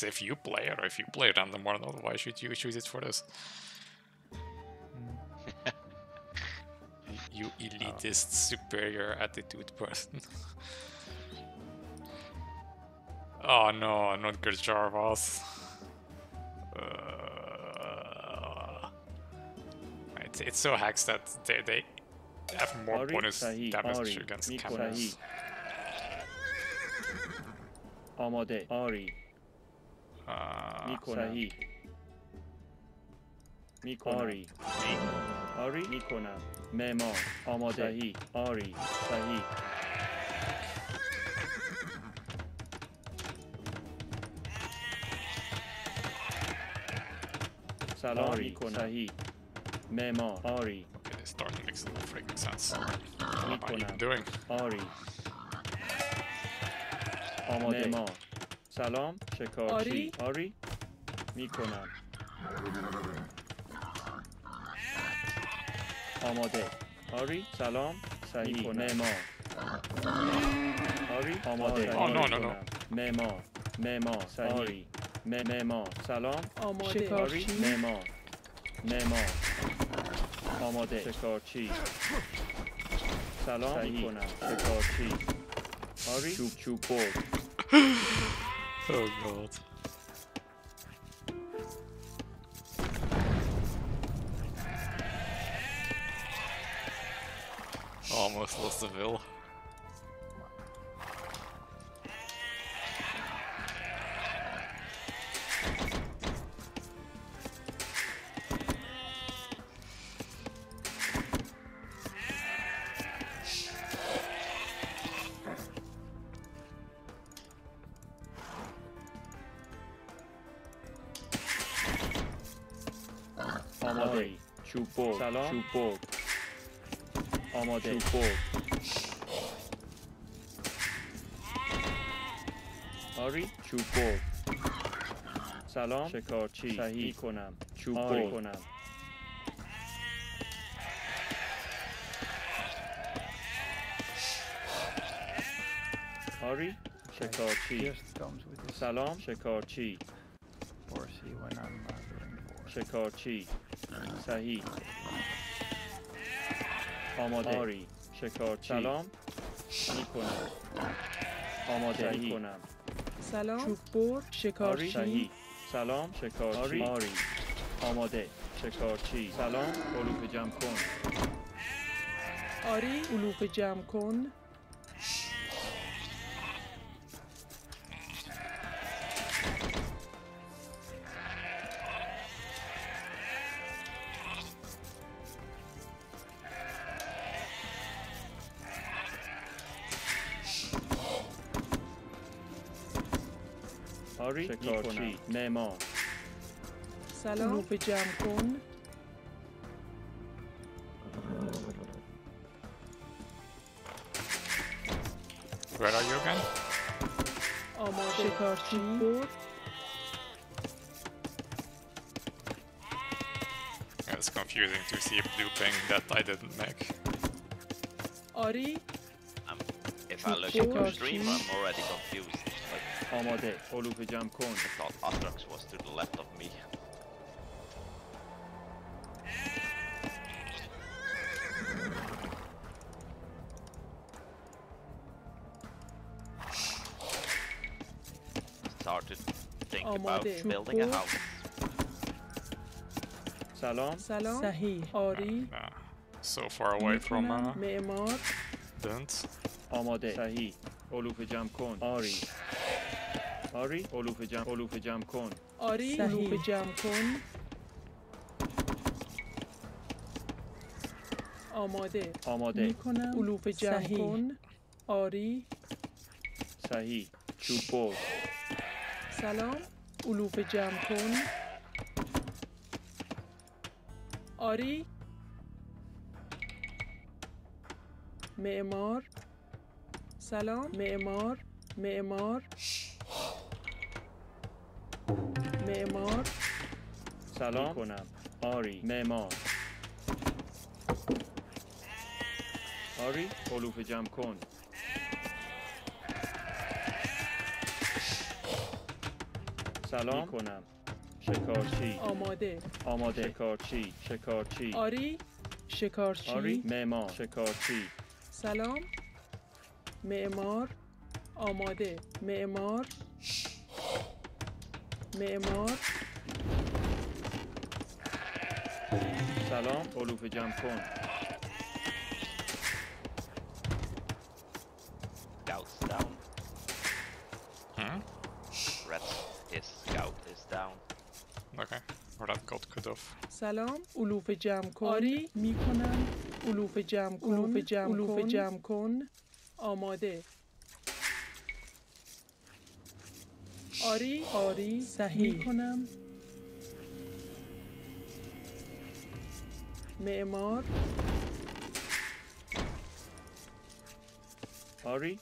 matters if you play it or if you play random or not. Why should you choose it for this? you elitist, superior attitude person. oh no, not good Jarvas. Uh, it's, it's so hacks that they, they have more Ari, bonus Sahi, damage Ari, against Miko, cannons. Sahi. آماده آری Uh, می‌کنم. صحیح. می‌کنم. آری. آری. می‌کنم. معمار آماده صحیح آری. صحیح. سلام می‌کنم. صحیح. معمار آری. Okay, this starting makes no freaking sense. What am I می‌کنم even doing? آری. آماده. معمار سلام شکارچی. آری؟ آری؟ می‌کنم. آماده. آری؟ سلام. صحیح معمار آری؟ آماده. no, no. معمار معمار صحیح آری. م- معمار سلام. آماده. آری؟ معمار معمار آماده. شکارچی. سلام می‌کنم. شکارچی. آری؟ چوب چوب برد. Oh god. Oh, almost lost the will. چوب سلام. چوب آماده. چوب آری. چوب سلام. شکارچی. صحیح کنم چوب کنم آری. شکارچی. سلام. شکارچی. شکارچی. صحیح. آماده. آری شکارچی سلام. می‌کنم. آماده. می‌کنم. سلام. چوب آری. شکارچی صحیح. سلام. شکارچی آری. آماده. شکارچی سلام. علوف جمع کن. آری. علوف جمع کن. آری شکارچی معمار سلام علوف جمع کن Where are you again? آماده شکارچی برد Yeah, it's confusing to see a blue ping that I didn't make. آری Um, if I look at your George, stream, hmm? I'm already confused. Like, آماده علوف جمع کن I thought Atrax was to the left of me. Started to think about Amade. building a Chupo. house. سلام سلام صحیح آری Uh, so far away from می‌کنم. uh, معمار Dent. آماده صحیح علوف جمع کن آری آری؟ علوف جمع علوف جمع کن. آری؟ علوف جمع کن. آماده. آماده. می‌کنم. علوف جمع کن. آری؟ صحیح چوب سلام. علوف جمع کن. آری؟ معمار. سلام. معمار. معمار. معمار. سلام. کنم آری معمار. آری علوف جمع کن. سلام. می‌کنم. شکارچی. آماده. آماده. شکارچی شکارچی. آری شکارچی. آری معمار شکارچی. سلام. معمار. آماده. معمار. معمار سلام علوف جمع کن Scout's down. Hmm? Red is scout is down. Okay. Or that got cut off. سلام علوف جمع کن آری می‌کنم علوف جمع کن علوف. جمع کن آماده آری آری صحیح. می‌کنم. معمار. آری.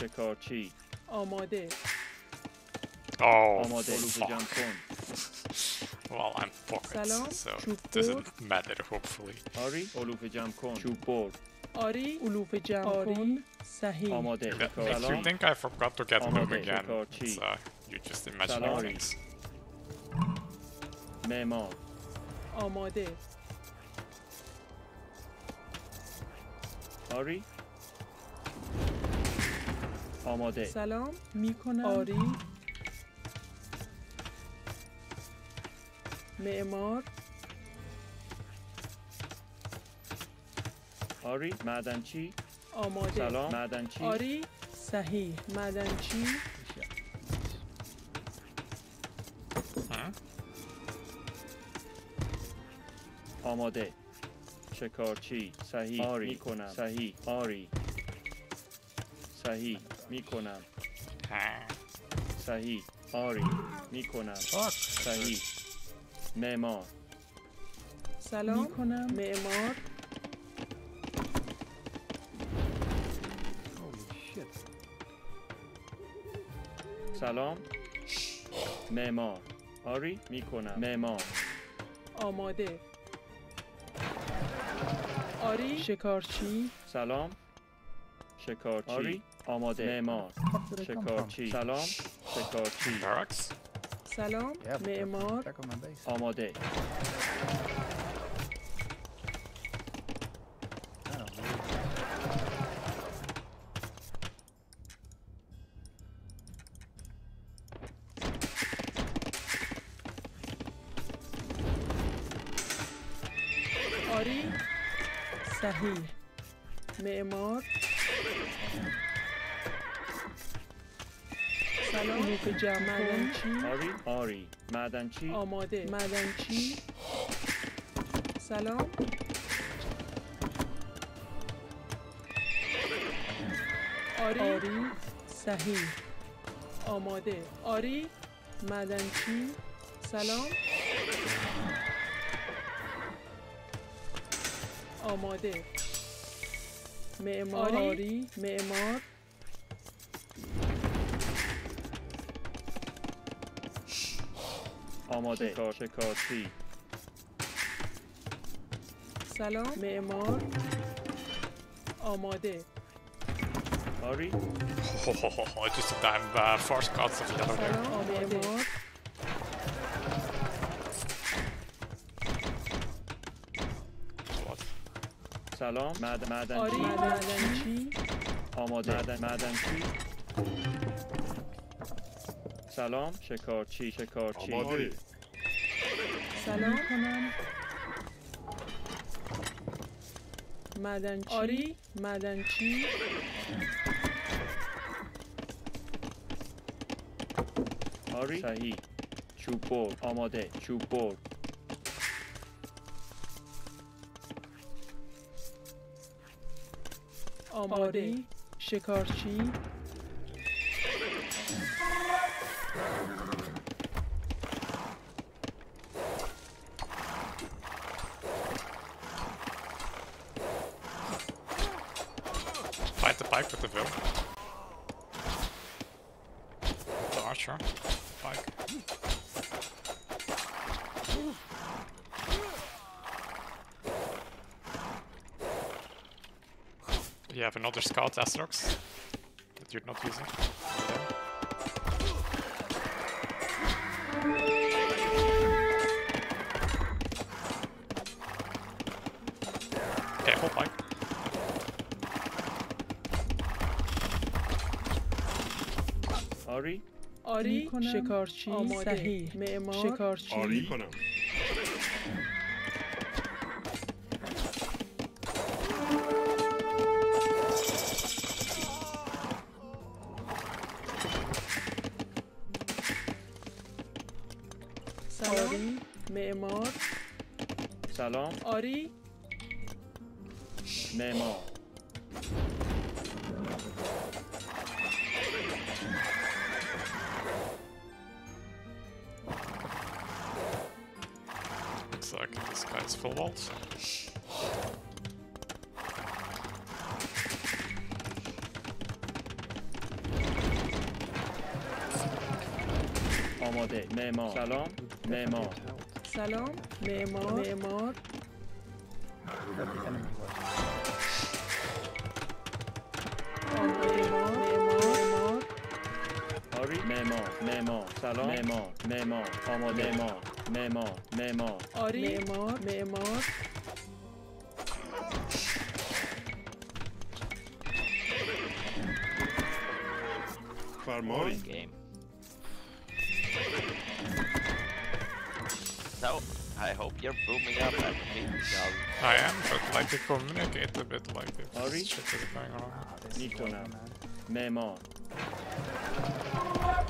شکارچی. آماده. Oh, آماده fuck. Well, I'm pocket, so it doesn't matter, hopefully. آری علوف جمع کن. چوب آری، اولوف جان. آرون، صحیح. آماده. حالا. I think I forgot to get them again. Sorry. You just imagine things. میموت. آماده. سوری. آماده. سلام می کنم. آری. میموت. آری معدنچی آماده. سلام. معدنچی آری صحیح. معدنچی? آماده. شکارچی. صحیح. آری. می‌کنم. صحیح. آری. صحیح. می‌کنم. صحیح. آری. می‌کنم. صحیح. معمار. سلام. می‌کنم. معمار. سلام. معمار آری می‌کنم. معمار آماده. آری. شکارچی. سلام. شکارچی. آری. آماده. معمار? شکارچی. سلام. شکارچی? سلام. معمار. آماده. آری صحیح. معمار. سلام. علوف جمع کن. آری آری. معدنچی آماده. معدنچی سلام. آری آری. صحیح. آماده. آری معدنچی سلام. آماده. معمار آری؟ معمار. آماده. شکار شکارچی. سلام. معمار. آماده. آری. Oh, just a damn uh, four scots of yellow there. سلام معمار سلام. معد آری. معدنچی معدنچی آماده. معدن معدنچی سلام. شکارچی شکارچی. آماده. سلام. کنم معدنچی آری. معدنچی آری. صحیح چوب آماده. چوب آماده شکارچی Fight the pike with the villain. The archer. Pike. have another scout Astrox that you're not using. Okay, hold back. آری آری شکارچی sahi, صحیح معمار Looks like this guy's full vault. آماده معمار سلام معمار سلام معمار معمار Where the enemy was. آماده معمار معمار آری معمار معمار سلام معمار Memo, memo. Ori. Memo, memo. Far more game. So, I hope you're booming up at me. I am, but like to communicate a bit like this. Ori. Shit is going on. Ah, Nikona. Memo.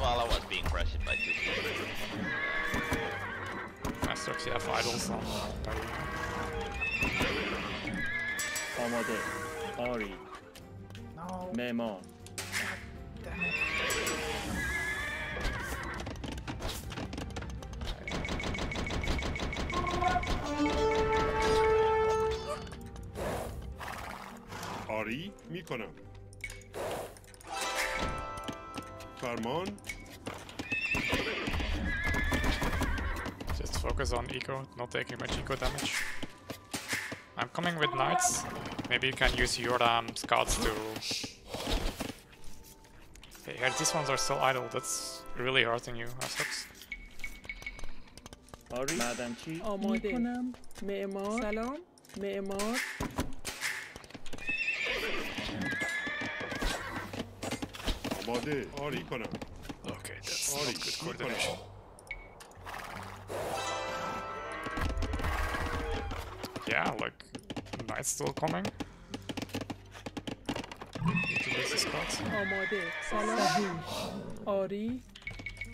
Well, I was being pressured by two people. On Ari. آماده آری No. معمار. آری می‌کنم فرمان focus on eco, not taking much eco damage. I'm coming with knights. Maybe you can use your um, scouts to. Okay, here these ones are still idle. That's really hurting you, Asox. آری معدنچی آماده می‌کنم. معمار سلام معمار آماده آری کنم Okay, that's Ari, not good Nicola. coordination. Yeah, like knights still coming. Need to lose the scouts. آماده سلام صحیح آری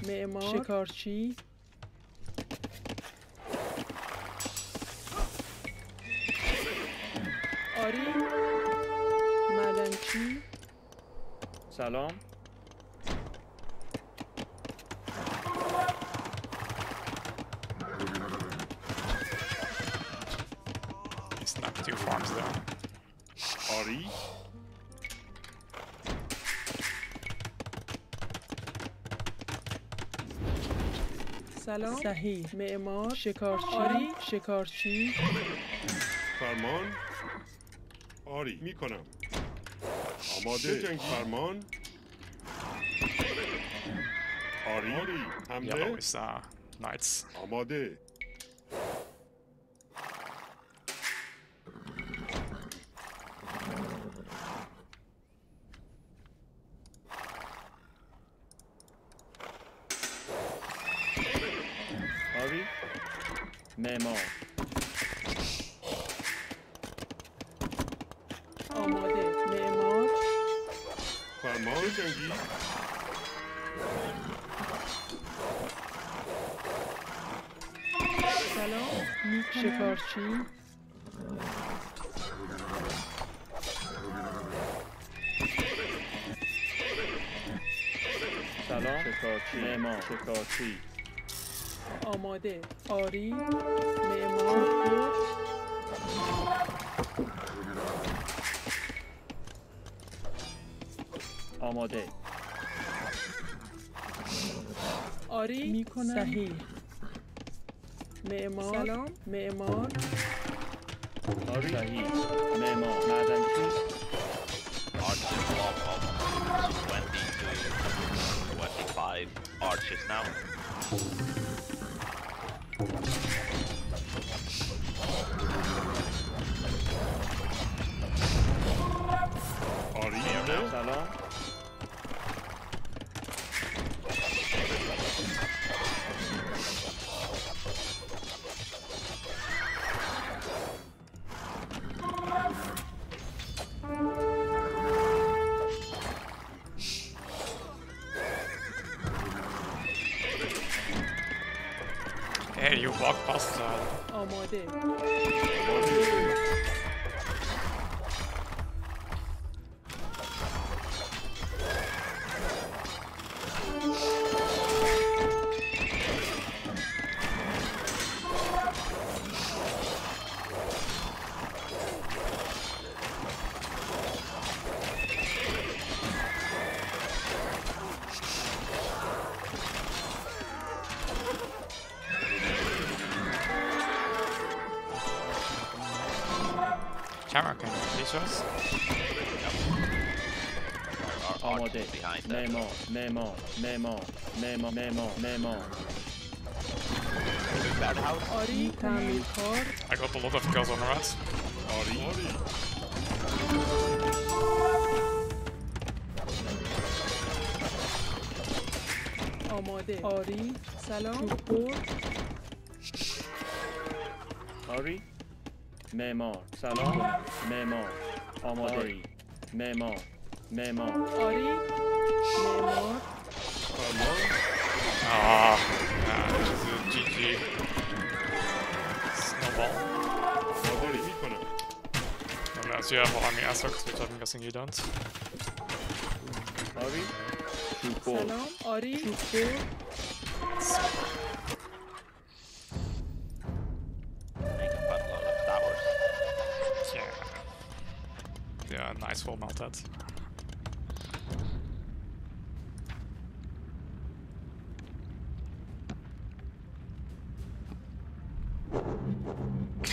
معمار شکارچی آری معدنچی سلام آری؟ سلام. صحیح. معمار. شکارچی آری. شکارچی فرمان؟ آری می‌کنم. آماده جنگی فرمان. آری آری حمله. knights. آماده. سلام. شکارچی. معمار شکارچی. آماده. آری. معمار آماده. آری. می‌کنم. صحیح. معمار سلام معمار آری صحیح معمار معدنچی Arches block of 20 to 25 arches now. hey, you walk past. Uh, oh my dear. you please show us? Our arch آماده is behind them. معمار معمار معمار معمار معمار معمار Bad house. آری تعمیرکار I got a lot of kills on rats. آری آری آماده آری سلام توپ آری Maman, salon, maman, amadori, memo maman, ori, maman, Ah, ah, GG. Snowball. Snowball i mikrofonen. Men alltså jag har med en sak som jag tar med ganska ingrediens. Ori, fotboll. Salam, ori, fotboll.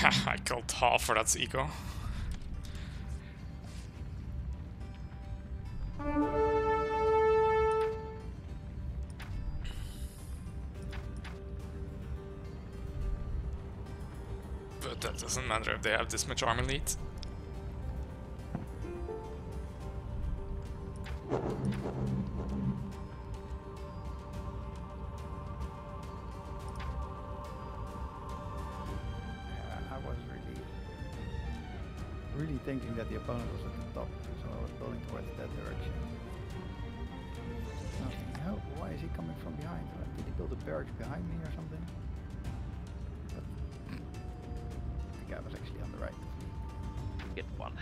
I killed half for that eco. But that doesn't matter if they have this much armor lead. From behind? Uh, Did he build a barracks behind me or something? But the guy was actually on the right. Get one.